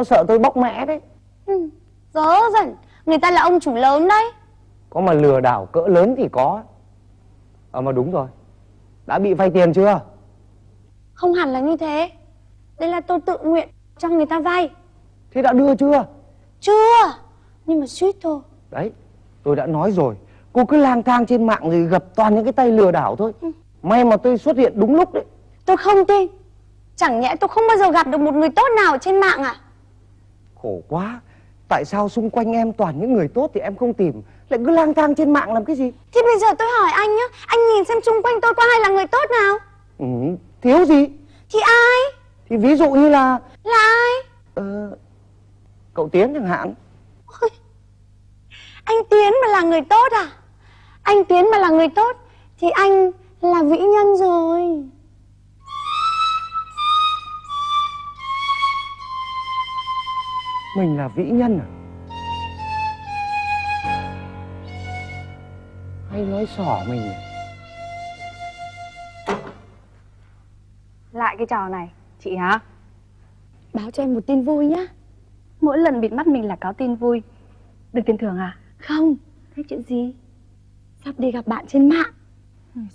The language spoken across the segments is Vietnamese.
Nó sợ tôi bóc mẽ đấy. Ừ, Dớ dần. Người ta là ông chủ lớn đấy. Có mà lừa đảo cỡ lớn thì có. Ờ mà đúng rồi. Đã bị vay tiền chưa? Không hẳn là như thế. Đây là tôi tự nguyện cho người ta vay. Thế đã đưa chưa? Chưa. Nhưng mà suýt thôi. Đấy tôi đã nói rồi. Cô cứ lang thang trên mạng rồi gặp toàn những cái tay lừa đảo thôi. Ừ. May mà tôi xuất hiện đúng lúc đấy. Tôi không tin. Chẳng nhẽ tôi không bao giờ gặp được một người tốt nào trên mạng à Khổ quá. Tại sao xung quanh em toàn những người tốt thì em không tìm? Lại cứ lang thang trên mạng làm cái gì? Thì bây giờ tôi hỏi anh nhá Anh nhìn xem xung quanh tôi có ai là người tốt nào? Ừ, Thiếu gì? Thì ai? Thì ví dụ như là Là ai? Ờ Cậu Tiến chẳng hạn. Ôi, Anh Tiến mà là người tốt à? Anh Tiến mà là người tốt Thì anh là vĩ nhân rồi Mình là vĩ nhân à? Hay nói xỏ mình à? Lại cái trò này Chị hả? Báo cho em một tin vui nhá. Mỗi lần bịt mắt mình là có tin vui. Được tiền thưởng à? Không Thế chuyện gì? Sắp đi gặp bạn trên mạng.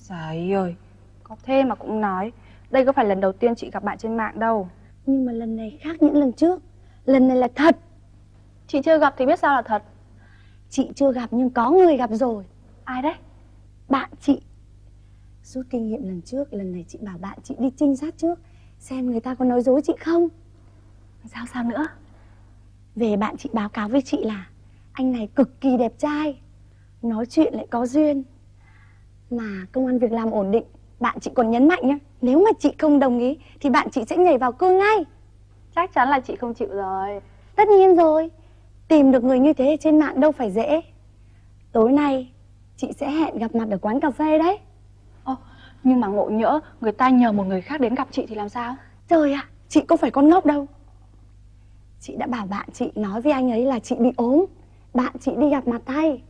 Trời ơi Có thế mà cũng nói. Đây có phải lần đầu tiên chị gặp bạn trên mạng đâu. Nhưng mà lần này khác những lần trước Lần này là thật. Chị chưa gặp thì biết sao là thật. Chị chưa gặp nhưng có người gặp rồi. Ai đấy? Bạn chị. Rút kinh nghiệm lần trước Lần này chị bảo bạn chị đi trinh sát trước Xem người ta có nói dối chị không. Sao sao nữa? Về bạn chị báo cáo với chị là Anh này cực kỳ đẹp trai Nói chuyện lại có duyên. Mà công an việc làm ổn định Bạn chị còn nhấn mạnh nhá Nếu mà chị không đồng ý Thì bạn chị sẽ nhảy vào cưa ngay Chắc chắn là chị không chịu rồi. Tất nhiên rồi. Tìm được người như thế trên mạng đâu phải dễ. Tối nay Chị sẽ hẹn gặp mặt ở quán cà phê đấy. Ồ, nhưng mà ngộ nhỡ Người ta nhờ một người khác đến gặp chị thì làm sao? Trời ạ, à, chị có phải con ngốc đâu. Chị đã bảo bạn chị nói với anh ấy là chị bị ốm. Bạn chị đi gặp mặt thay.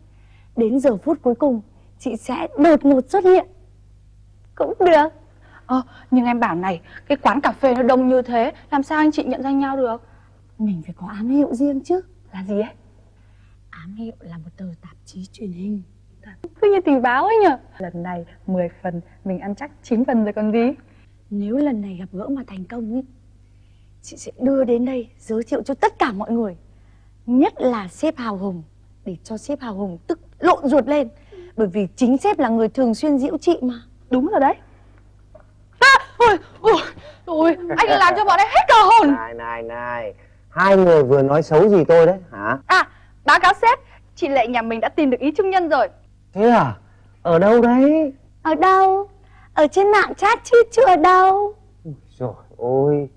Đến giờ phút cuối cùng Chị sẽ đột ngột xuất hiện. Cũng được Ờ, nhưng em bảo này Cái quán cà phê nó đông như thế Làm sao anh chị nhận ra nhau được? Mình phải có ám hiệu riêng chứ. Là gì ấy? Ám hiệu là một tờ tạp chí truyền hình. Cứ như tình báo ấy nhở Lần này 10 phần Mình ăn chắc 9 phần rồi còn gì. Nếu lần này gặp gỡ mà thành công ý, Chị sẽ đưa đến đây giới thiệu cho tất cả mọi người. Nhất là sếp Hào Hùng Để cho sếp Hào Hùng tức lộn ruột lên. Bởi vì chính sếp là người thường xuyên diễu chị mà. Đúng rồi đấy ôi, Anh làm cho bọn em hết cả hồn. Này này này. Hai người vừa nói xấu gì tôi đấy hả? À báo cáo sếp Chị Lệ nhà mình đã tìm được ý trung nhân rồi. Thế à? Ở đâu đấy? Ở đâu? Ở trên mạng chat chứ chưa ở đâu? Rồi ôi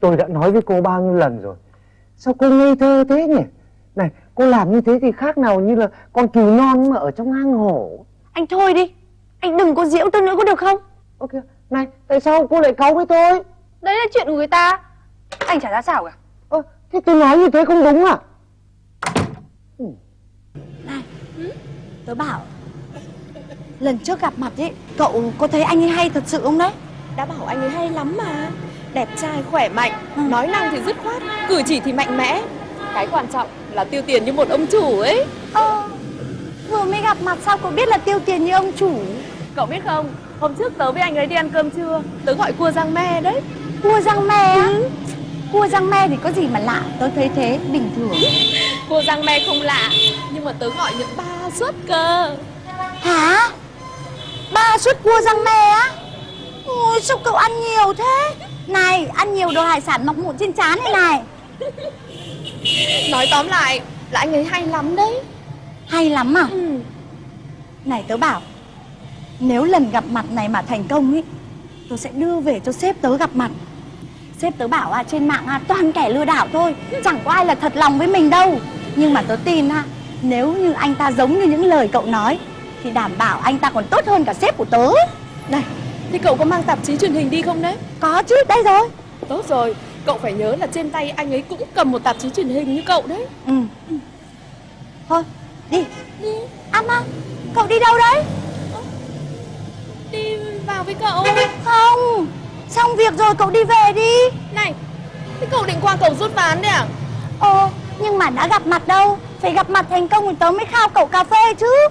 Tôi đã nói với cô bao nhiêu lần rồi. Sao cô ngây thơ thế nhỉ? Này cô làm như thế thì khác nào như là Con cừu non mà ở trong hang hổ. Anh thôi đi. Anh đừng có diễu tôi nữa có được không? Ok Này tại sao cô lại cáu với tôi Đấy là chuyện của người ta. Anh chả ra sao cả. Ơ thế tôi nói như thế không đúng à? Này Tớ bảo Lần trước gặp mặt ấy Cậu có thấy anh ấy hay thật sự không đấy? Đã bảo anh ấy hay lắm mà. Đẹp trai, khỏe mạnh, ừ. nói năng thì dứt khoát Cử chỉ thì mạnh mẽ. Cái quan trọng là tiêu tiền như một ông chủ ấy. Ờ Vừa mới gặp mặt sao cậu biết là tiêu tiền như ông chủ? Cậu biết không Hôm trước tớ với anh ấy đi ăn cơm trưa Tớ gọi cua rang me đấy Cua rang me á? Ừ. Cua rang me thì có gì mà lạ? Tớ thấy thế bình thường. Cua rang me không lạ Nhưng mà tớ gọi những ba suất cơ. Hả? Ba suất cua rang me á? Ôi sao cậu ăn nhiều thế? Này ăn nhiều đồ hải sản mọc mụn trên trán này này. Nói tóm lại là anh ấy hay lắm đấy. Hay lắm à? Ừ. Này tớ bảo Nếu lần gặp mặt này mà thành công ý Tớ sẽ đưa về cho sếp tớ gặp mặt Sếp tớ bảo à, trên mạng à, toàn kẻ lừa đảo thôi Chẳng có ai là thật lòng với mình đâu. Nhưng mà tớ tin à, Nếu như anh ta giống như những lời cậu nói Thì đảm bảo anh ta còn tốt hơn cả sếp của tớ. Này Thì cậu có mang tạp chí truyền hình đi không đấy? Có chứ, đây rồi. Tốt rồi Cậu phải nhớ là trên tay anh ấy cũng cầm một tạp chí truyền hình như cậu đấy. Ừ. Thôi, đi. Đi. Amma, cậu đi đâu đấy? Đi vào với cậu. Không Xong việc rồi cậu đi về đi. Này Thế cậu định qua cổng rút ván đấy à? Ồ, nhưng mà đã gặp mặt đâu. Phải gặp mặt thành công thì tớ mới khao cậu cà phê chứ.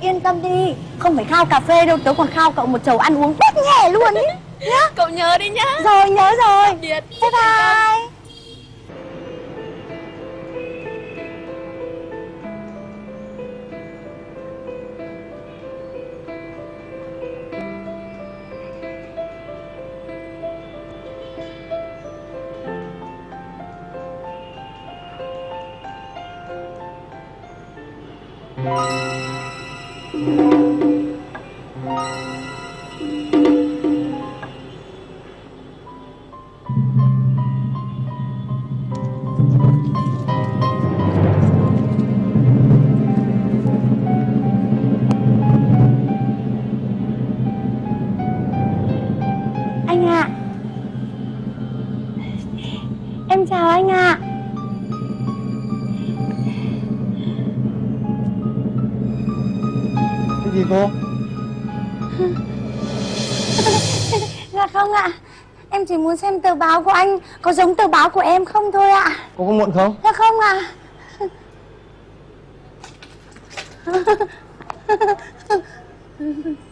Yên tâm đi Không phải khao cà phê đâu. Tớ còn khao cậu một chầu ăn uống bét nhẹ luôn ý. Nhá. Cậu nhớ đi nhá. Rồi nhớ rồi. Tạm biệt. Bye bye Anh ạ. Em chào anh ạ. Cái gì cô? Dạ không ạ Em chỉ muốn xem tờ báo của anh Có giống tờ báo của em không thôi ạ Cô có muộn không? Dạ không ạ Em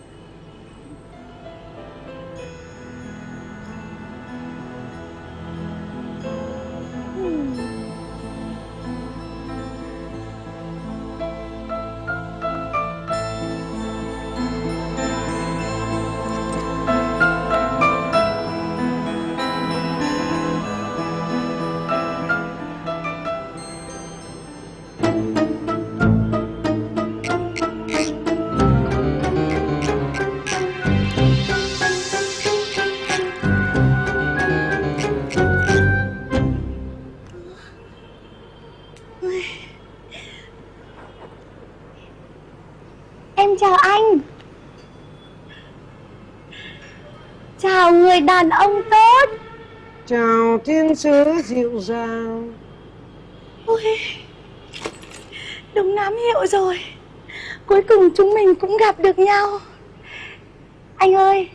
anh. Chào người đàn ông tốt. Chào thiên sứ dịu dàng. Ôi Đúng nám hiệu rồi. Cuối cùng chúng mình cũng gặp được nhau. Anh ơi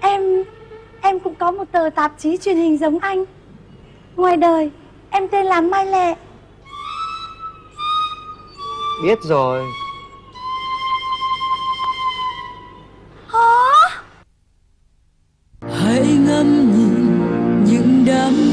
Em Em cũng có một tờ tạp chí truyền hình giống anh. Ngoài đời Em tên là Mai Lệ. Biết rồi ngắm nhìn những đám